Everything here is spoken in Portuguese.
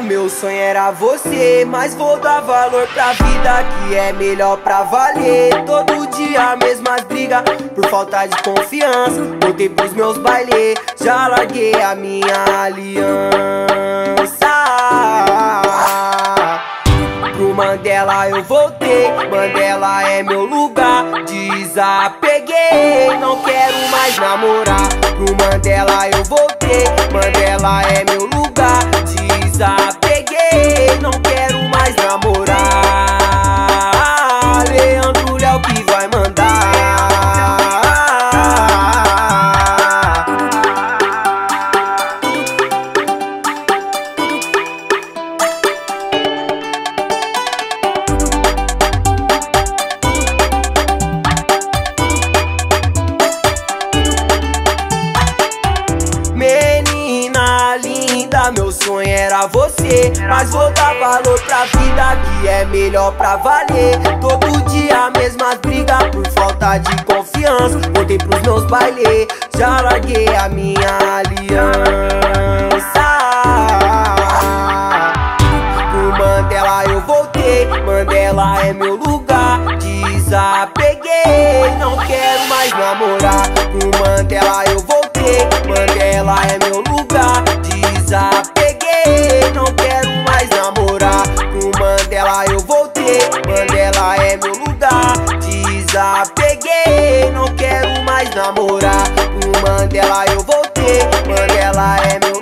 meu sonho era você Mas vou dar valor pra vida que é melhor pra valer. Todo dia mesmas brigas por falta de confiança Voltei pros meus bailes, já larguei a minha aliança. Pro Mandela eu voltei, Mandela é meu lugar Desapeguei, não quero mais namorar. Pro Mandela eu voltei, Mandela é meu lugar meu sonho era você. Mas vou dar valor pra vida que é melhor pra valer. Todo dia mesmas brigas por falta de confiança. Voltei pros meus bailes, já larguei a minha aliança. Pro Mandela eu voltei, Mandela é meu lugar. Desapeguei, não quero mais namorar. Pro Mandela eu voltei, Mandela é meu lugar namorar. Mandela eu voltei, Mandela é meu